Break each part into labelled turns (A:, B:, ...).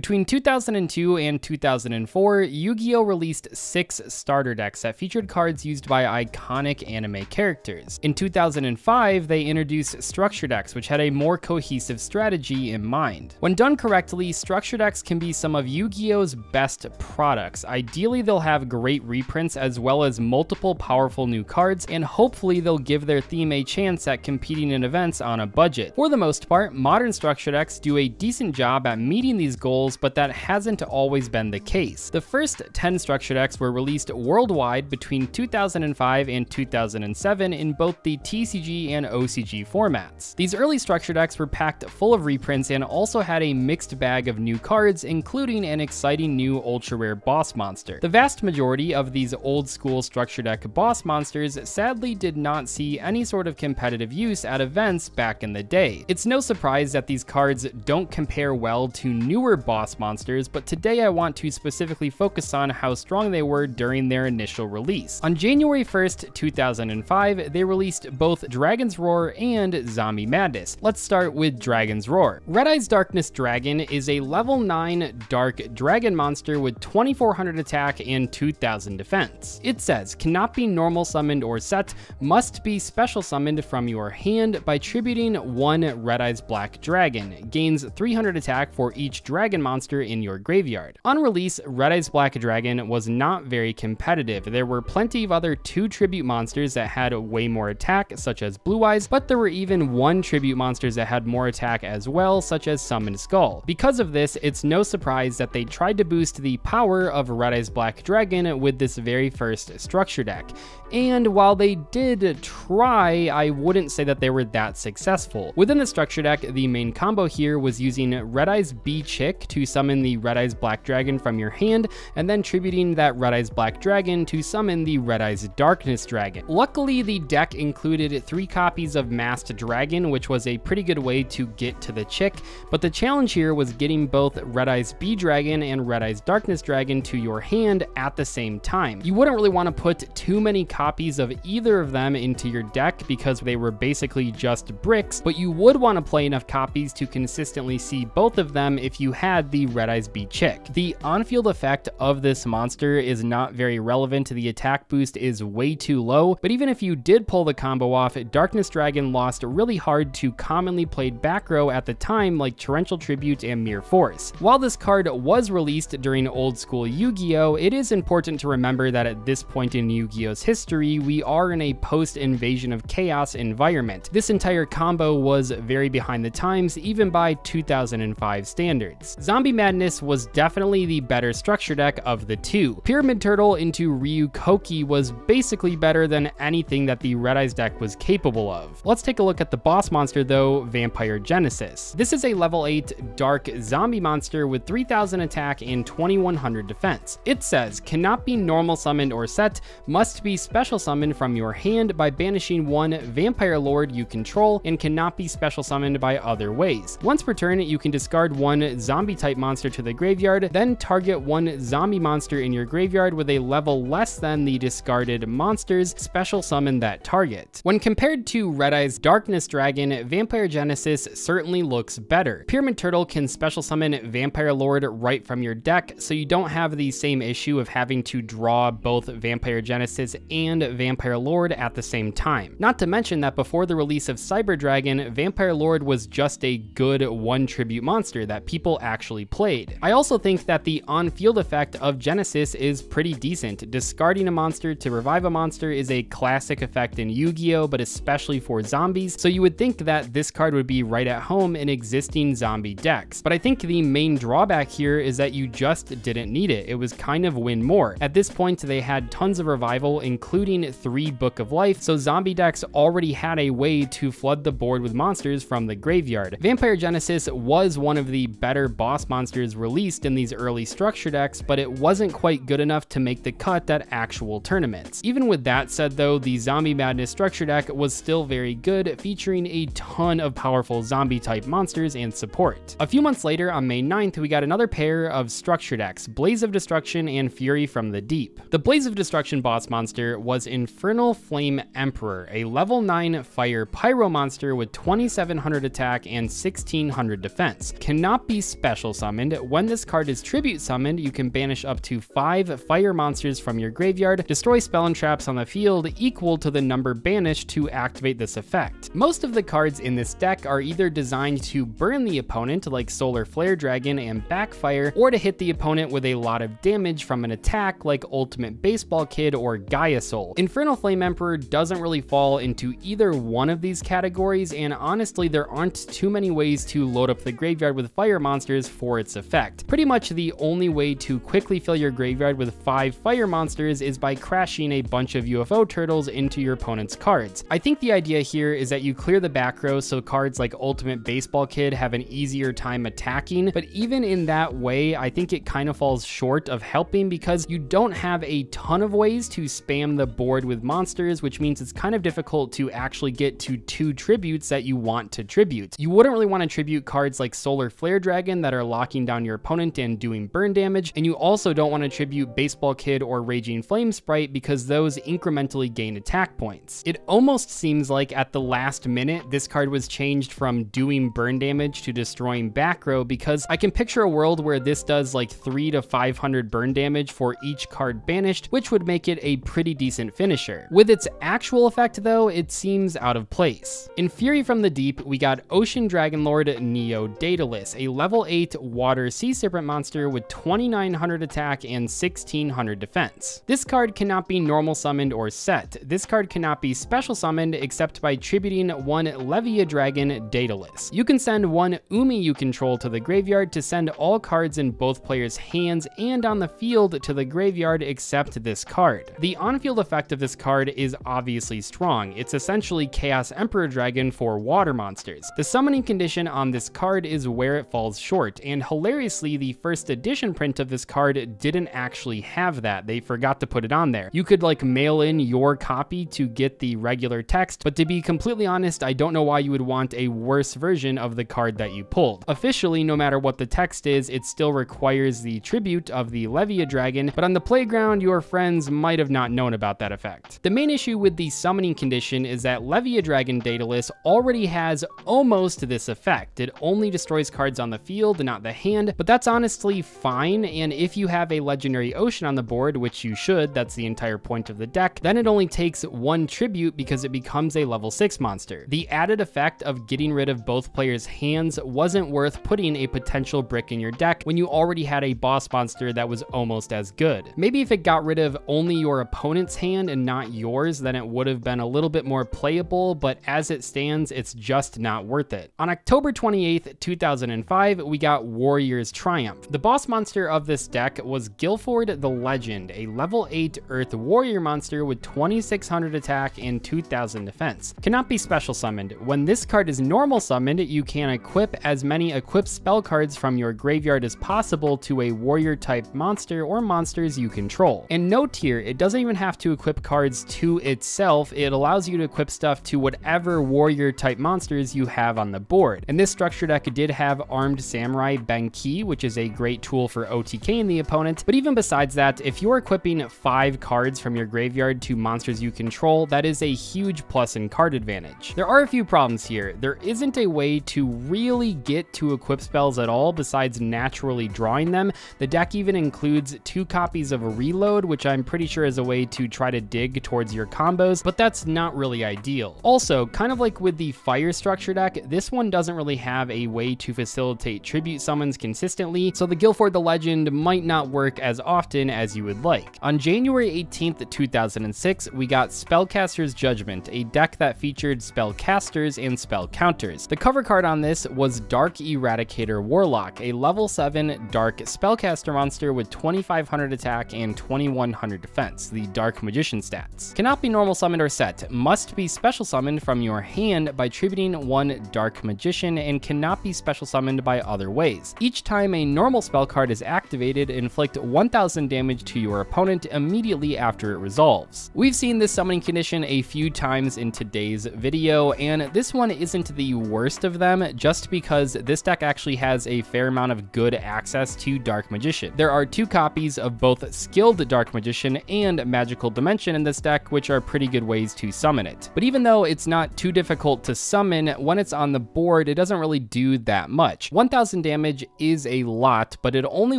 A: Between 2002 and 2004, Yu-Gi-Oh! released six starter decks that featured cards used by iconic anime characters. In 2005, they introduced structure decks, which had a more cohesive strategy in mind. When done correctly, structure decks can be some of Yu-Gi-Oh!'s best products. Ideally, they'll have great reprints as well as multiple powerful new cards, and hopefully they'll give their theme a chance at competing in events on a budget. For the most part, modern structure decks do a decent job at meeting these goals, but that hasn't always been the case. The first 10 structure decks were released worldwide between 2005 and 2007 in both the TCG and OCG formats. These early structure decks were packed full of reprints and also had a mixed bag of new cards, including an exciting new ultra rare boss monster. The vast majority of these old school structure deck boss monsters sadly did not see any sort of competitive use at events back in the day. It's no surprise that these cards don't compare well to newer boss monsters, but today I want to specifically focus on how strong they were during their initial release. On January 1st, 2005, they released both Dragon's Roar and Zombie Madness. Let's start with Dragon's Roar. Red Eyes Darkness Dragon is a level 9 dark dragon monster with 2400 attack and 2000 defense. It says, cannot be normal summoned or set, must be special summoned from your hand by tributing one Red Eyes Black Dragon, gains 300 attack for each dragon monster in your graveyard. On release, Red Eyes Black Dragon was not very competitive. There were plenty of other two tribute monsters that had way more attack, such as Blue Eyes, but there were even one tribute monsters that had more attack as well, such as Summoned Skull. Because of this, it's no surprise that they tried to boost the power of Red Eyes Black Dragon with this very first structure deck. And while they did try, I wouldn't say that they were that successful. Within the structure deck, the main combo here was using Red Eyes B Chick to summon the Red Eyes Black Dragon from your hand, and then tributing that Red Eyes Black Dragon to summon the Red Eyes Darkness Dragon. Luckily, the deck included three copies of Masked Dragon, which was a pretty good way to get to the Chick, but the challenge here was getting both Red Eyes B Dragon and Red Eyes Darkness Dragon to your hand at the same time. You wouldn't really want to put too many copies of either of them into your deck because they were basically just bricks, but you would want to play enough copies to consistently see both of them if you had the Red Eyes B Chick. The on-field effect of this monster is not very relevant. The attack boost is way too low, but even if you did pull the combo off, Darkness Dragon lost really hard to commonly played back row at the time like Torrential Tribute and Mirror Force. While this card was released during old school Yu-Gi-Oh, it is important to remember that at this point in Yu-Gi-Oh's history, we are in a post-invasion of chaos environment. This entire combo was very behind the times, even by 2005 standards. Zombie Madness was definitely the better structure deck of the two. Pyramid Turtle into Ryu Kokki was basically better than anything that the Red Eyes deck was capable of. Let's take a look at the boss monster though, Vampire Genesis. This is a level 8 dark zombie monster with 3000 attack and 2100 defense. It says, cannot be normal summoned or set, must be special summoned from your hand by banishing one Vampire Lord you control, and cannot be special summoned by other ways. Once per turn, you can discard one zombie type monster to the graveyard, then target one zombie monster in your graveyard with a level less than the discarded monsters, special summon that target. When compared to Red Eyes Darkness Dragon, Vampire Genesis certainly looks better. Pyramid Turtle can special summon Vampire Lord right from your deck, so you don't have the same issue of having to draw both Vampire Genesis and Vampire Lord at the same time. Not to mention that before the release of Cyber Dragon, Vampire Lord was just a good one tribute monster that people actually played. I also think that the on-field effect of Genesis is pretty decent. Discarding a monster to revive a monster is a classic effect in Yu-Gi-Oh, but especially for zombies, so you would think that this card would be right at home in existing zombie decks. But I think the main drawback here is that you just didn't need it. It was kind of win more. At this point, they had tons of revival, including three Book of Life, so zombie decks already had a way to flood the board with monsters from the graveyard. Vampire Genesis was one of the better boss monsters released in these early structure decks, but it wasn't quite good enough to make the cut at actual tournaments. Even with that said though, the Zombie Madness structure deck was still very good, featuring a ton of powerful zombie type monsters and support. A few months later, on May 9th, we got another pair of structure decks, Blaze of Destruction and Fury from the Deep. The Blaze of Destruction boss monster was Infernal Flame Emperor, a level 9 fire pyro monster with 2700 attack and 1600 defense. Cannot be special summoned, when this card is tribute summoned, you can banish up to 5 fire monsters from your graveyard, destroy spell and traps on the field equal to the number banished to activate this effect. Most of the cards in this deck are either designed to burn the opponent like Solar Flare Dragon and Backfire, or to hit the opponent with a lot of damage from an attack like Ultimate Baseball Kid or Gaia Soul. Infernal Flame Emperor doesn't really fall into either one of these categories, and honestly there aren't too many ways to load up the graveyard with fire monsters for its effect. Pretty much the only way to quickly fill your graveyard with 5 fire monsters is by crashing a bunch of UFO turtles into your opponent's cards. I think the idea here is that you clear the back row so cards like Ultimate Baseball Kid have an easier time attacking, but even in that way, I think it kind of falls short of helping because you don't have a ton of ways to spam the board with monsters, which means it's kind of difficult to actually get to two tributes that you want to tribute. You wouldn't really want to tribute cards like Solar Flare Dragon that are locking down your opponent and doing burn damage, and you also don't want to tribute Baseball Kid or Raging Flame Sprite because those incrementally gain attack points. It almost seems like at the last minute, this card was changed from doing burn damage to destroying back row because I can picture a world where this does like 3 to 500 burn damage for each card banished, which would make it a pretty decent finisher. With its actual effect though, it seems out of place. In Fury from the Deep, we got Ocean Dragon Lord Neo Daedalus, a level 8 water sea serpent monster with 2900 attack and 1600 defense. This card cannot be normal summoned or set. This card cannot be special summoned except by tributing one Levia Dragon Daedalus. You can send one Umi you control to the graveyard to send all cards in both players' hands and on the field to the graveyard except this card. The on-field effect of this card is obviously strong. It's essentially Chaos Emperor Dragon for water monsters. The summoning condition on this card is where it falls short, and hilariously, the first edition print of this card didn't actually have that. They forgot to put it on there. You could like mail in your copy to get the regular text, but to be completely honest, I don't know why you would want a worse version of the card that you pulled. Officially, no matter what the text is, it still requires the tribute of the Levia Dragon, but on the playground, your friends might have not known about that effect. The main issue with the summoning condition is that Levia Dragon Daedalus already has almost this effect. It only destroys cards on the field, not the hand, but that's honestly fine, and if you have a Legendary Ocean on the board, which you should, that's the entire point of the deck, then it only takes one tribute because it becomes a level 6 monster. The added effect of getting rid of both players' hands wasn't worth putting a potential brick in your deck when you already had a boss monster that was almost as good. Maybe if it got rid of only your opponent's hand and not yours, then it would have been a little bit more playable, but as it stands, it's just not worth it. On October 28th, 2005, we got Warrior's Triumph. The boss monster of this deck was Gilford the Legend, a level 8 Earth Warrior monster with 2600 attack and 2000 defense. Cannot be special summoned. When this card is normal summoned, you can equip as many equipped spell cards from your graveyard as possible to a warrior type monster or monsters you control. And note here, it doesn't even have to equip cards to itself, it allows you to equip stuff to whatever warrior type monsters you have on the board. And this structure deck did have Armed Samurai Ben Kei, which is a great tool for OTK in the opponent, but even besides that, if you're equipping five cards from your graveyard to monsters you control, that is a huge plus in card advantage. There are a few problems here. There isn't a way to really get to equip spells at all besides naturally drawing them. The deck even includes two copies of reload, which I'm pretty sure is a way to try to dig towards your combos, but that's not really ideal. Also, kind of like with the fire structure deck, this one doesn't really have a way to facilitate tribute summons consistently, so the Gilford the Legend might not work as often as you would like. On January 18th, 2006, we got Spellcaster's Judgment, a deck that featured spellcasters and spell counters. The cover card on this was Dark Eradicator Warlock, a level 7 Dark Spellcaster monster with 2500 attack and 2100 defense, the Dark Magician stats. Cannot be normal summoned or set, must be special summoned from your hand by tributing one Dark Magician, and cannot be special summoned by other ways. Each time a normal spell card is activated, inflict 1000 damage to your opponent immediately after it resolves. We've seen this summoning condition a few times in today's video, and this one isn't the worst of them just because this deck actually has a fair amount of good access to Dark Magician. There are two copies of both Skilled Dark Magician and Magical Dimension in this deck, which are pretty good ways to summon it. But even though it's not too difficult to summon, when it's on the board, it doesn't really do that much. 1000 damage is a lot, but it only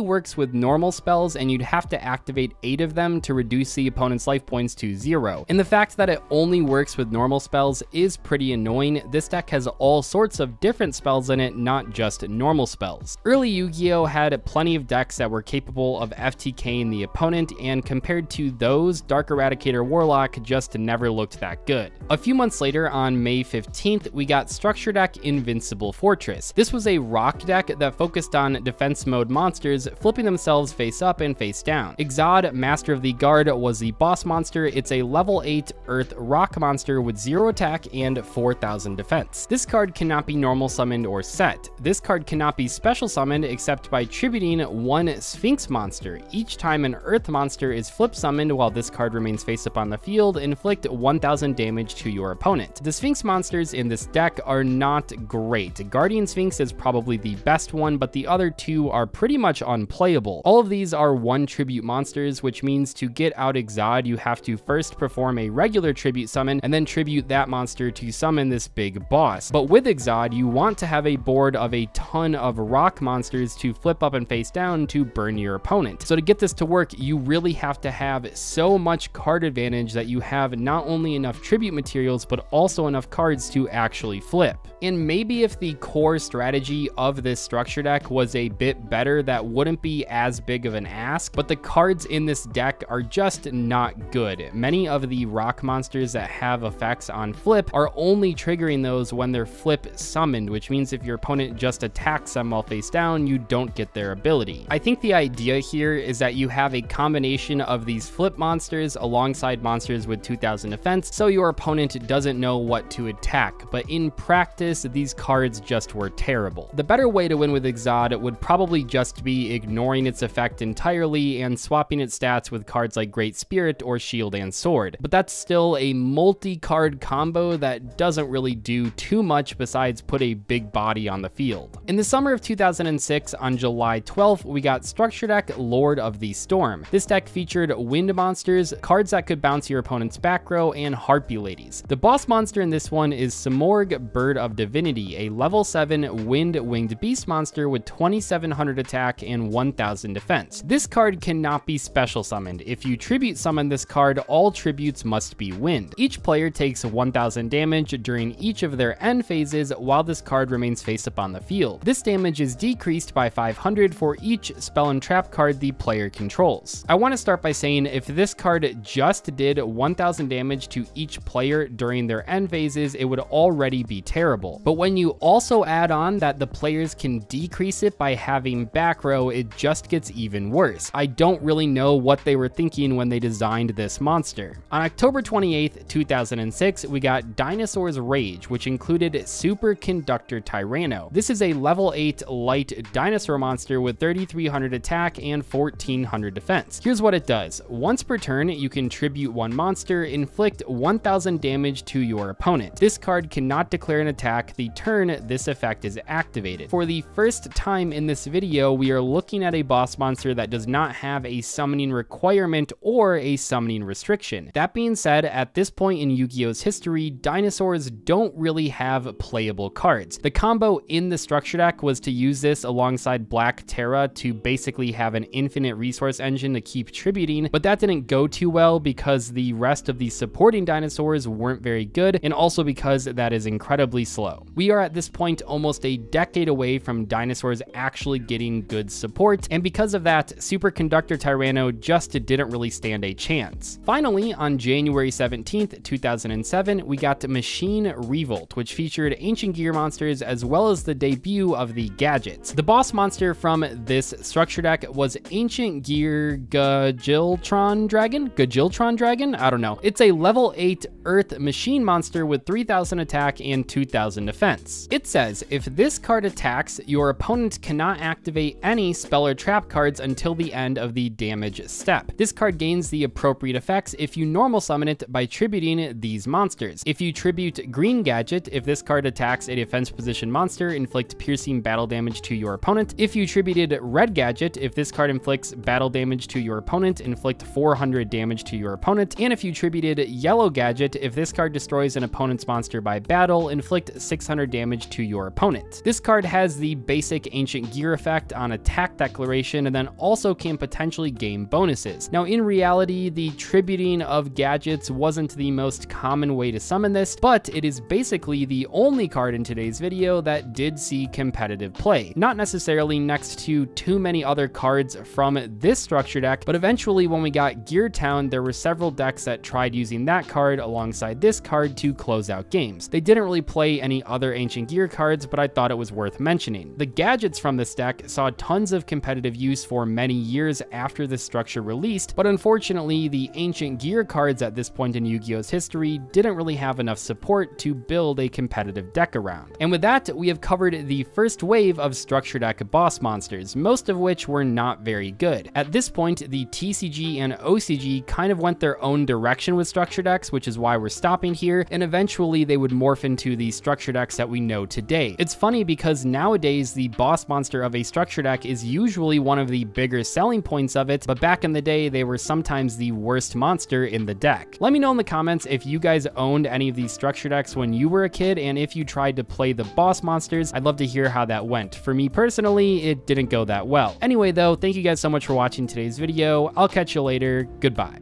A: works with normal spells and you'd have to activate 8 of them to reduce the opponent's life points to 0. And the fact that it only works with normal spells is pretty annoying. This deck has all sorts of different spells in it, not just normal spells. Early Yu-Gi-Oh! had plenty of decks that were capable of FTKing the opponent, and compared to those, Dark Eradicator Warlock just never looked that good. A few months later, on May 15th, we got Structure Deck Invincible Fortress. This was a rock deck that focused on defense mode monsters, flipping themselves face up and face down. Exxod, Master of the Guard, was the boss monster. It's a level 8 Earth rock monster with 0 attack and 4000 defense. This card cannot be normal summoned or set. This card cannot be special summoned except by tributing one Sphinx monster. Each time an Earth monster is flip summoned while this card remains face up on the field, inflict 1000 damage to your opponent. The Sphinx monsters in this deck are not great. Guardian Sphinx is probably the best one, but the other two are pretty much unplayable. All of these are one tribute monsters, which means to get out Exxod, you have to first perform a regular tribute summon and then tribute that monster to summon this big boss. But with Exxod, you want to have a board of a ton of rock monsters to flip up and face down to burn your opponent. So to get this to work, you really have to have so much card advantage that you have not only enough tribute materials, but also enough cards to actually flip. And maybe if the core strategy of this structure deck was a bit better, that wouldn't be as big of an ask, but the cards in this deck are just not good. Many of the rock monsters that have effects on flip are only triggering those when they're flip summoned, which means if your opponent just attacks them while face down, you don't get their ability. I think the idea here is that you have a combination of these flip monsters alongside monsters with 2000 defense, so your opponent doesn't know what to attack, but in practice, these cards just were terrible. The better way to win with Exxod would probably just be ignoring its effect entirely and swapping its stats with cards like Great Spirit or Shield and Sword, but that's still a multi-card combo that doesn't really do too much besides put a big body on the field. In the summer of 2006, on July 12th, we got Structure Deck Lord of the Storm. This deck featured wind monsters, cards that could bounce your opponent's back row, and Harpy Ladies. The boss monster in this one is Simorgh Bird of Divinity, a level 7 wind winged beast monster with 2700 attack and 1000 defense. This card cannot be special summoned. If you tribute summon this card, all tributes must be wind. Each player takes 1000 damage during each of their end phases while this card remains face up on the field. This damage is decreased by 500 for each spell and trap card the player controls. I want to start by saying if this card just did 1000 damage to each player during their end phases, it would already be terrible. But when you also add on that the players can decrease it by having back row, it just gets even worse. I don't really know what they were thinking when they designed this monster. On October 28th, 2006, we got Dinosaur's Rage, which included Superconductor Tyranno. This is a level 8 light dinosaur monster with 3300 attack and 1400 defense. Here's what it does. Once per turn, you can tribute one monster, inflict 1000 damage to your opponent. This card cannot declare an attack the turn this effect is activated. For the first time in this video, we are looking at a boss monster that does not have a summoning requirement or a summoning restriction. That being said, at this point in Yu-Gi-Oh's history, dinosaurs don't really have playable cards. The combo in the structure deck was to use this alongside Black Terra to basically have an infinite resource engine to keep tributing, but that didn't go too well because the rest of the supporting dinosaurs weren't very good, and also because that is incredibly slow. We are at this point almost a decade away from dinosaurs actually getting good support, and because of that, Superconductor Tyranno just didn't really stand a chance. Finally, on January 17th, 2007, we got Machine Revolt, which featured Ancient Gear monsters as well as the debut of the gadgets. The boss monster from this structure deck was Ancient Gear Gadjiltron Dragon? Gadjiltron Dragon? I don't know. It's a level 8 Earth machine monster with 3000 attack and 2000 defense. It says, if this card attacks, your opponent cannot activate any spell or trap cards until the end of the damage step. This card gains the appropriate effects if you normal summon it by tributing these monsters. If you tribute Green Gadget, if this card attacks a defense position monster, inflict piercing battle damage to your opponent. If you tributed Red Gadget, if this card inflicts battle damage to your opponent, inflict 400 damage to your opponent. And if you tributed Yellow Gadget, if this card destroys an opponent's monster by battle, inflict 600 damage to your opponent. This card has the basic Ancient Gear effect on attack declaration, and then also can potentially gain bonuses. Now, in reality, the tributing of gadgets wasn't the most common way to summon this, but it is basically the only card in today's video that did see competitive play. Not necessarily next to too many other cards from this structure deck, but eventually when we got Gear Town, there were several decks that tried using that card alongside this card to close out games. They didn't really play any other Ancient Gear cards, but I thought it was worth mentioning. The gadgets from this deck saw tons of competitive use for many years after the structure released, but unfortunately, the Ancient Gear cards at this point in Yu-Gi-Oh's history didn't really have enough support to build a competitive deck around. And with that, we have covered the first wave of structure deck boss monsters, most of which were not very good. At this point, the TCG and OCG kind of went their own direction with structure decks, which is why we're stopping here, and eventually they would morph into the structure decks that we know today. It's funny because nowadays the boss monster of a structure deck is usually one of the bigger selling points of it, but back in the day they were sometimes the worst monster in the deck. Let me know in the comments if you guys owned any of these structure decks when you were a kid and if you tried to play the boss monsters. I'd love to hear how that went. For me personally, it didn't go that well. Anyway though, thank you guys so much for watching today's video. I'll catch you later. Goodbye.